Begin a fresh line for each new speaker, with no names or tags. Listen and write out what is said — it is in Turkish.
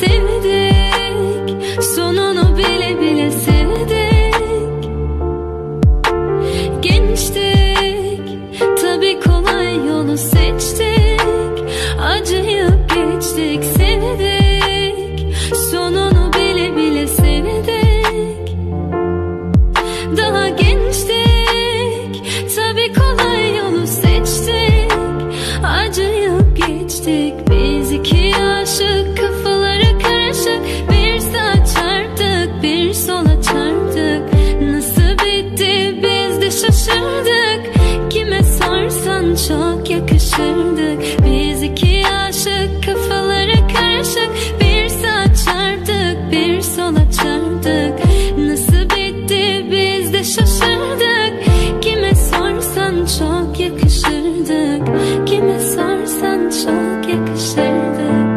sevdik Sonunu bile bile sevdik. Gençtik Tabi kolay yolu seçtik. Acıyıp geçtik sevdik Sonunu bile bile sevdik. Daha gençtik Tabi kolay yolu seçtik. Acıyıp geçtik yakışırdık. Kime sorsan çok yakışırdık. Biz iki aşık kafaları karışık. Bir sağa çarptık bir sola çarptık Nasıl bitti biz de şaşırdık. Kime sorsan çok yakışırdık. Kime sorsan çok yakışırdık.